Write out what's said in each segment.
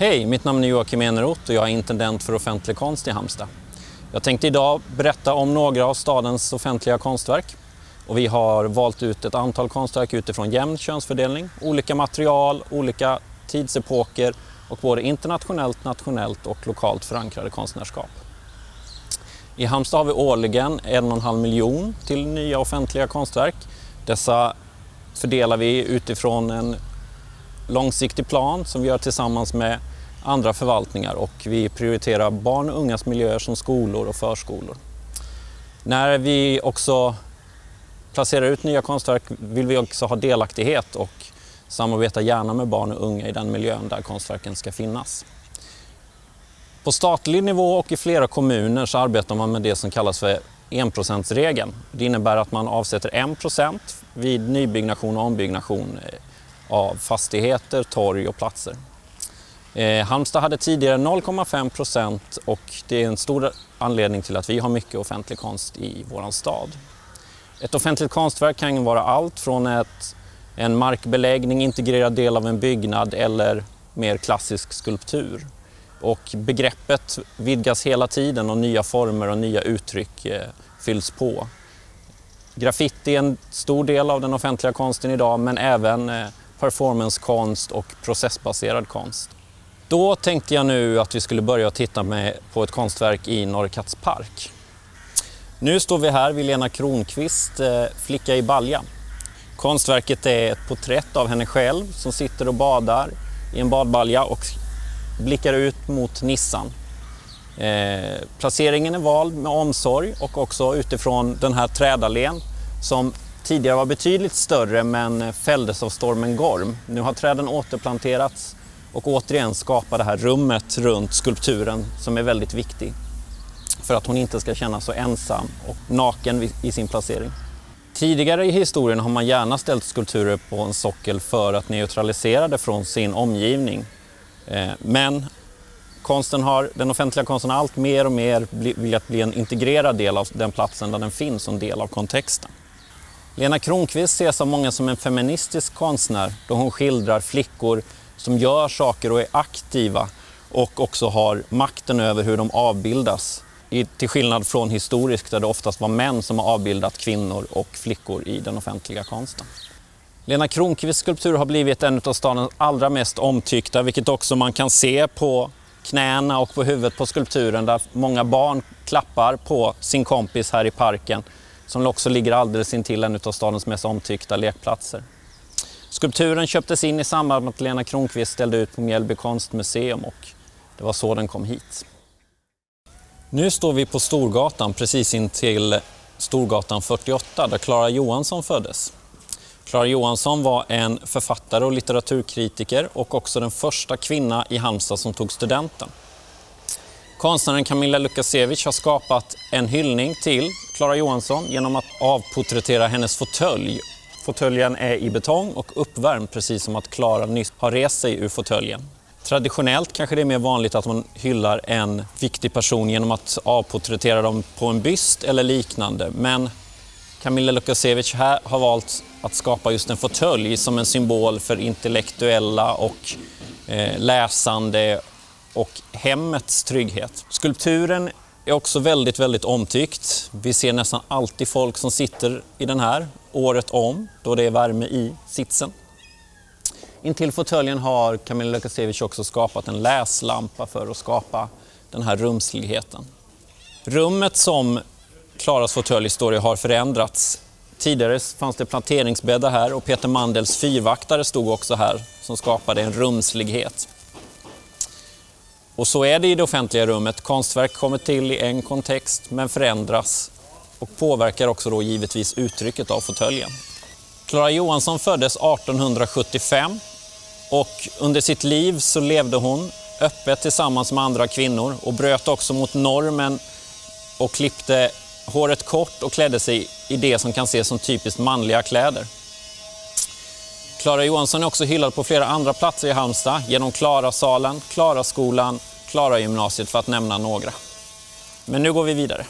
Hej, mitt namn är Joakim Eneroth och jag är intendent för offentlig konst i Halmstad. Jag tänkte idag berätta om några av stadens offentliga konstverk. Och vi har valt ut ett antal konstverk utifrån jämn könsfördelning, olika material, olika tidsepoker och både internationellt, nationellt och lokalt förankrade konstnärskap. I Halmstad har vi årligen en och en halv miljon till nya offentliga konstverk. Dessa fördelar vi utifrån en långsiktig plan som vi gör tillsammans med andra förvaltningar och vi prioriterar barn och ungas miljöer som skolor och förskolor. När vi också placerar ut nya konstverk vill vi också ha delaktighet och samarbeta gärna med barn och unga i den miljön där konstverken ska finnas. På statlig nivå och i flera kommuner så arbetar man med det som kallas för enprocentsregeln. Det innebär att man avsätter 1% vid nybyggnation och ombyggnation eh, av fastigheter, torg och platser. Eh, Halmstad hade tidigare 0,5 procent och det är en stor anledning till att vi har mycket offentlig konst i vår stad. Ett offentligt konstverk kan vara allt från ett, en markbeläggning, integrerad del av en byggnad eller mer klassisk skulptur. Och begreppet vidgas hela tiden och nya former och nya uttryck eh, fylls på. Graffiti är en stor del av den offentliga konsten idag men även eh, performancekonst och processbaserad konst. Då tänkte jag nu att vi skulle börja titta med, på ett konstverk i Norrkatts park. Nu står vi här vid Lena Kronqvist, eh, Flicka i balja. Konstverket är ett porträtt av henne själv som sitter och badar i en badbalja och blickar ut mot Nissan. Eh, placeringen är vald med omsorg och också utifrån den här trädallén som tidigare var betydligt större men eh, fälldes av stormen Gorm. Nu har träden återplanterats och återigen skapa det här rummet runt skulpturen som är väldigt viktig för att hon inte ska känna så ensam och naken i sin placering. Tidigare i historien har man gärna ställt skulpturer på en sockel för att neutralisera det från sin omgivning. Eh, men konsten har, den offentliga konsten har allt mer och mer velat bli en integrerad del av den platsen där den finns som en del av kontexten. Lena Kronqvist ses av många som en feministisk konstnär då hon skildrar flickor som gör saker och är aktiva och också har makten över hur de avbildas. till skillnad från historiskt där det oftast var män som har avbildat kvinnor och flickor i den offentliga konsten. Lena Kronqvists skulptur har blivit en av stadens allra mest omtyckta vilket också man kan se på knäna och på huvudet på skulpturen där många barn klappar på sin kompis här i parken som också ligger alldeles intill en av stadens mest omtyckta lekplatser. Skulpturen köptes in i samband med att Lena Kronqvist ställde ut på Mjällby konstmuseum och det var så den kom hit. Nu står vi på Storgatan precis intill Storgatan 48 där Klara Johansson föddes. Klara Johansson var en författare och litteraturkritiker och också den första kvinna i Halmstad som tog studenten. Konstnären Camilla Lukasiewicz har skapat en hyllning till Klara Johansson genom att avporträttera hennes fåtölj Fåtöljen är i betong och uppvärmd precis som att Klara nyss har rest sig ur fåtöljen. Traditionellt kanske det är mer vanligt att man hyllar en viktig person genom att avporträttera dem på en byst eller liknande. Men Camilla Lukasiewicz här har valt att skapa just en fåtölj som en symbol för intellektuella och eh, läsande och hemmets trygghet. Skulpturen är också väldigt, väldigt omtyckt. Vi ser nästan alltid folk som sitter i den här året om då det är värme i sitsen. Intill fåtöljen har Camilla Lukasiewicz också skapat en läslampa för att skapa den här rumsligheten. Rummet som Klaras fåtölj står i har förändrats. Tidigare fanns det planteringsbäddar här och Peter Mandels fyrvaktare stod också här som skapade en rumslighet. Och så är det i det offentliga rummet. Konstverk kommer till i en kontext men förändras och påverkar också då givetvis uttrycket av fåtöljen. Klara Johansson föddes 1875 och under sitt liv så levde hon öppet tillsammans med andra kvinnor och bröt också mot normen och klippte håret kort och klädde sig i det som kan ses som typiskt manliga kläder. Klara Johansson är också hyllad på flera andra platser i Halmstad genom Klarasalen, Klaraskolan, Klaragymnasiet för att nämna några. Men nu går vi vidare.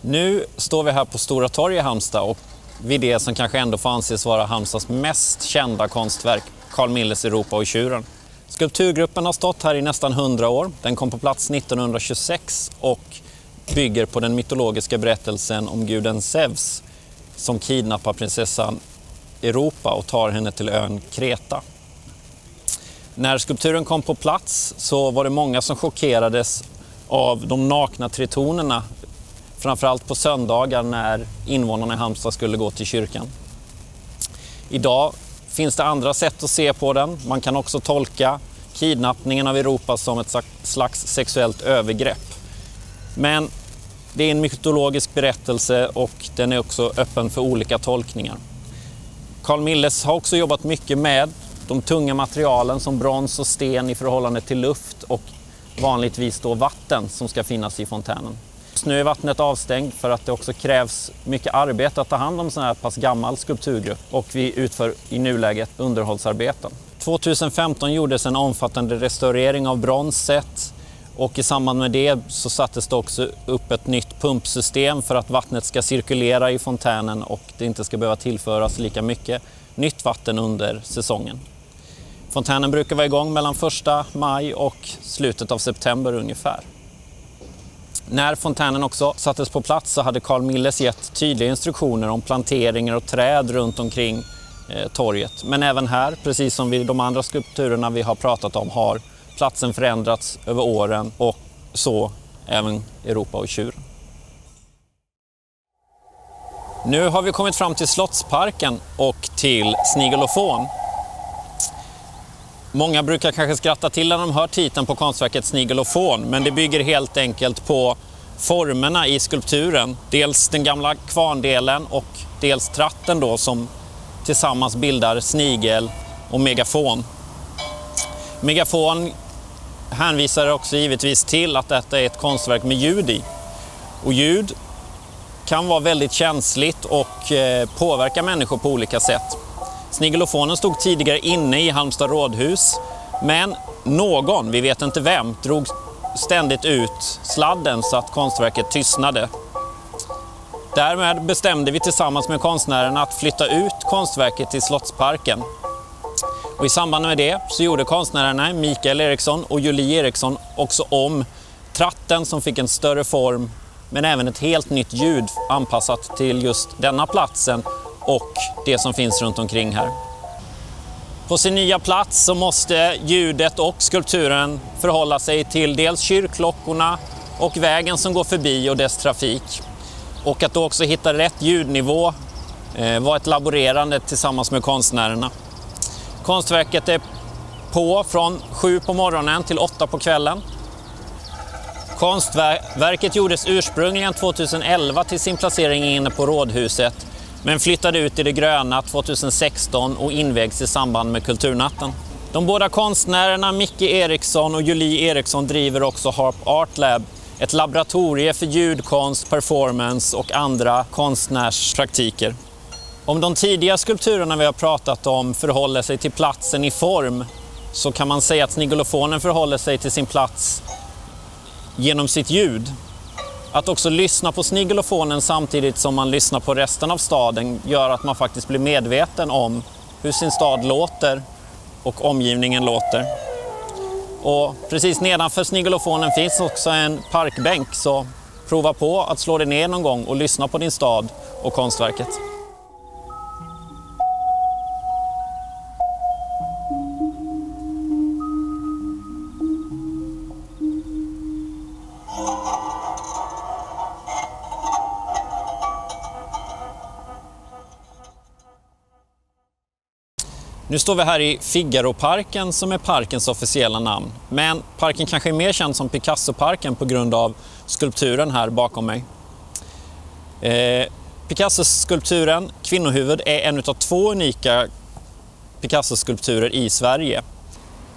Nu står vi här på Stora torg i Halmstad och vid det som kanske ändå får anses vara Halmstads mest kända konstverk, Carl Milles Europa och tjuren. Skulpturgruppen har stått här i nästan 100 år. Den kom på plats 1926 och bygger på den mytologiska berättelsen om guden Zeus som kidnappar prinsessan Europa och tar henne till ön Kreta. När skulpturen kom på plats så var det många som chockerades av de nakna tritonerna, framförallt på söndagar när invånarna i Halmstad skulle gå till kyrkan. Idag finns det andra sätt att se på den. Man kan också tolka kidnappningen av Europa som ett slags sexuellt övergrepp. Men det är en mytologisk berättelse och den är också öppen för olika tolkningar. Carl Milles har också jobbat mycket med de tunga materialen som brons och sten i förhållande till luft och vanligtvis då vatten som ska finnas i fontänen. Just nu är vattnet avstängt för att det också krävs mycket arbete att ta hand om sån här pass gammal skulpturgrupp och vi utför i nuläget underhållsarbeten. 2015 gjordes en omfattande restaurering av bronset och i samband med det så sattes det också upp ett nytt pumpsystem för att vattnet ska cirkulera i fontänen och det inte ska behöva tillföras lika mycket nytt vatten under säsongen. Fontänen brukar vara igång mellan 1 maj och slutet av september ungefär. När fontänen också sattes på plats så hade Carl Milles gett tydliga instruktioner om planteringar och träd runt omkring eh, torget. Men även här, precis som vid de andra skulpturerna vi har pratat om, har platsen förändrats över åren och så även Europa och tjuren. Nu har vi kommit fram till Slottsparken och till Snigolofon. Många brukar kanske skratta till när de hör titeln på konstverket Snigel och Fån, men det bygger helt enkelt på formerna i skulpturen. Dels den gamla kvarndelen och dels tratten då som tillsammans bildar snigel och megafon. Megafon hänvisar också givetvis till att detta är ett konstverk med ljud i. Och ljud kan vara väldigt känsligt och eh, påverka människor på olika sätt. Snigelofonen stod tidigare inne i Halmstad rådhus, men någon, vi vet inte vem, drog ständigt ut sladden så att konstverket tystnade. Därmed bestämde vi tillsammans med konstnärerna att flytta ut konstverket till Slottsparken. Och I samband med det så gjorde konstnärerna Mikael Eriksson och Julie Eriksson också om tratten som fick en större form men även ett helt nytt ljud anpassat till just denna platsen och det som finns runt omkring här. På sin nya plats så måste ljudet och skulpturen förhålla sig till dels kyrkklockorna och vägen som går förbi och dess trafik. Och att då också hitta rätt ljudnivå eh, var ett laborerande tillsammans med konstnärerna. Konstverket är på från sju på morgonen till åtta på kvällen. Konstverket gjordes ursprungligen 2011 till sin placering inne på Rådhuset men flyttade ut i det gröna 2016 och invägs i samband med Kulturnatten. De båda konstnärerna Micke Eriksson och Julie Eriksson driver också Harp Art Lab, ett laboratorium för ljudkonst, performance och andra konstnärspraktiker. Om de tidiga skulpturerna vi har pratat om förhåller sig till platsen i form så kan man säga att snigolofonen förhåller sig till sin plats genom sitt ljud. Att också lyssna på snigelofonen samtidigt som man lyssnar på resten av staden gör att man faktiskt blir medveten om hur sin stad låter och omgivningen låter. Och precis nedanför snigelofonen finns också en parkbänk så prova på att slå dig ner någon gång och lyssna på din stad och konstverket. Nu står vi här i Figaroparken som är parkens officiella namn. Men parken kanske är mer känd som Picassoparken på grund av skulpturen här bakom mig. Eh, Picasso-skulpturen Kvinnohuvud är en av två unika Picasso-skulpturer i Sverige.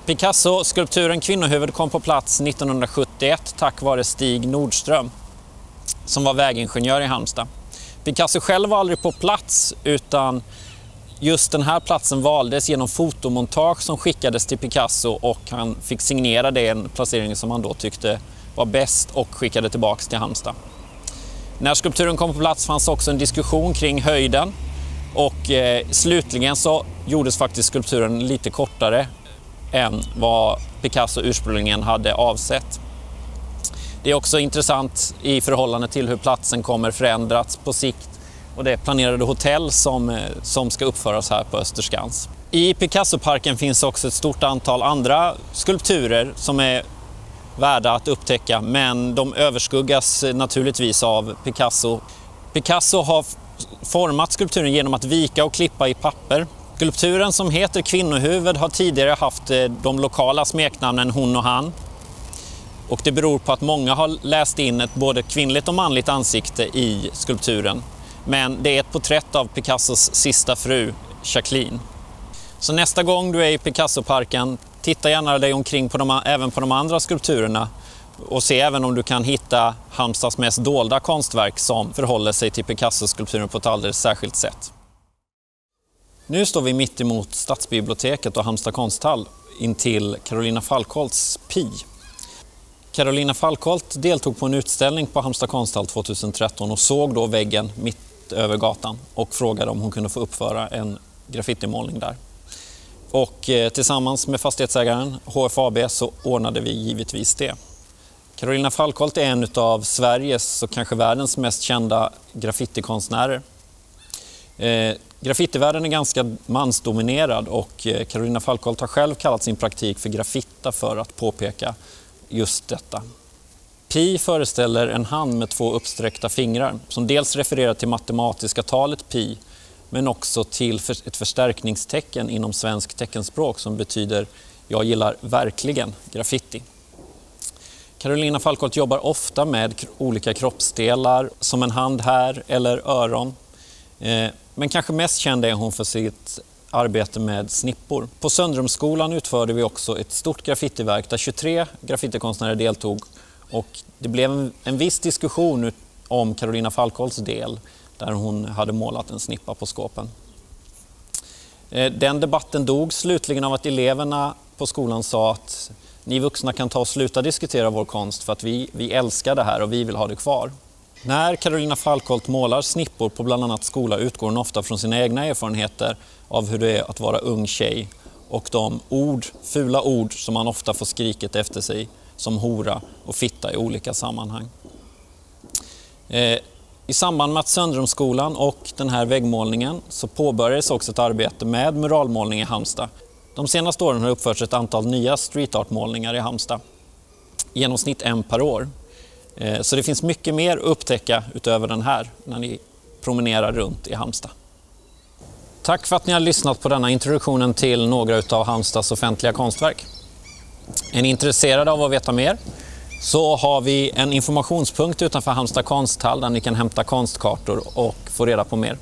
Picasso-skulpturen Kvinnohuvud kom på plats 1971 tack vare Stig Nordström som var vägingenjör i Halmstad. Picasso själv var aldrig på plats utan Just den här platsen valdes genom fotomontage som skickades till Picasso och han fick signera den placering som han då tyckte var bäst och skickade tillbaks till Halmstad. När skulpturen kom på plats fanns också en diskussion kring höjden och eh, slutligen så gjordes faktiskt skulpturen lite kortare än vad Picasso ursprungligen hade avsett. Det är också intressant i förhållande till hur platsen kommer förändras på sikt och det planerade hotell som, eh, som ska uppföras här på Österskans. I Picassoparken finns också ett stort antal andra skulpturer som är värda att upptäcka men de överskuggas eh, naturligtvis av Picasso. Picasso har format skulpturen genom att vika och klippa i papper. Skulpturen som heter Kvinnohuvud har tidigare haft eh, de lokala smeknamnen hon och han. Och det beror på att många har läst in ett både kvinnligt och manligt ansikte i skulpturen. Men det är ett porträtt av Picassos sista fru, Jacqueline. Så nästa gång du är i Picassoparken, titta gärna dig omkring på de, även på de andra skulpturerna och se även om du kan hitta Halmstads mest dolda konstverk som förhåller sig till Picasso-skulpturen på ett alldeles särskilt sätt. Nu står vi mitt emot Stadsbiblioteket och Halmstad konsthall intill Carolina Falkholts Pi. Carolina Falkholt deltog på en utställning på Halmstad konsthall 2013 och såg då väggen mitt över gatan och frågade om hon kunde få uppföra en graffitimålning där. Och eh, tillsammans med fastighetsägaren HFAB så ordnade vi givetvis det. Carolina Falkholt är en av Sveriges och kanske världens mest kända graffitikonstnärer. Eh, graffitivärlden är ganska mansdominerad och eh, Carolina Falkholt har själv kallat sin praktik för graffitta för att påpeka just detta. Pi föreställer en hand med två uppsträckta fingrar som dels refererar till matematiska talet pi men också till ett förstärkningstecken inom svensk teckenspråk som betyder jag gillar verkligen graffiti. Carolina Falkholt jobbar ofta med olika kroppsdelar som en hand här eller öron. Eh, men kanske mest känd är hon för sitt arbete med snippor. På Söndrumsskolan utförde vi också ett stort graffitiverk där 23 graffitikonstnärer deltog och det blev en viss diskussion om Carolina Falkholts del där hon hade målat en snippa på skåpen. Eh, den debatten dog slutligen av att eleverna på skolan sa att ni vuxna kan ta och sluta diskutera vår konst för att vi, vi älskar det här och vi vill ha det kvar. När Carolina Falkholt målar snippor på bland annat skola utgår hon ofta från sina egna erfarenheter av hur det är att vara ung tjej och de ord, fula ord som man ofta får skriket efter sig som hora och fitta i olika sammanhang. Eh, I samband med att Söndrumsskolan och den här väggmålningen så påbörjades också ett arbete med muralmålning i Halmstad. De senaste åren har det uppförts ett antal nya street art-målningar i Halmstad. I genomsnitt en per år. Eh, så det finns mycket mer att upptäcka utöver den här när ni promenerar runt i Halmstad. Tack för att ni har lyssnat på denna introduktionen till några av Halmstads offentliga konstverk. Är ni intresserade av att veta mer så har vi en informationspunkt utanför Halmstad konsthall där ni kan hämta konstkartor och få reda på mer.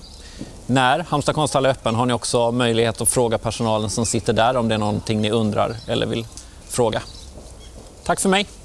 När Halmstad konsthall är öppen har ni också möjlighet att fråga personalen som sitter där om det är någonting ni undrar eller vill fråga. Tack för mig!